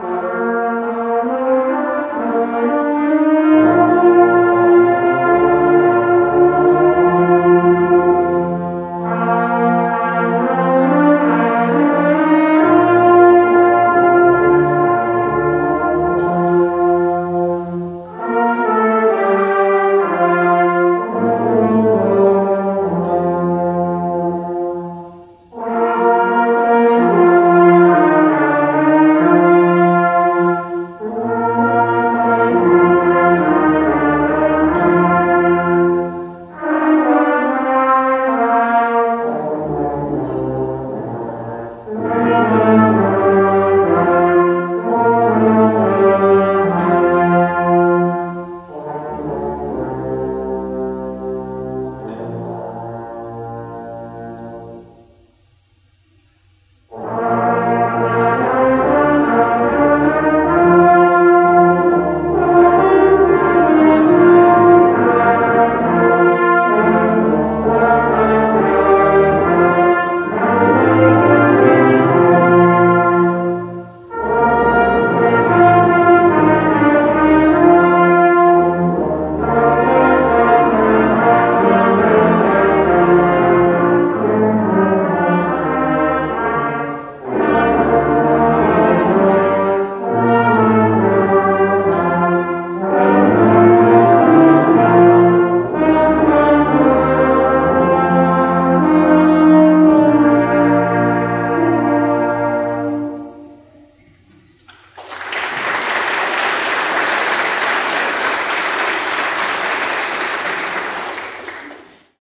Música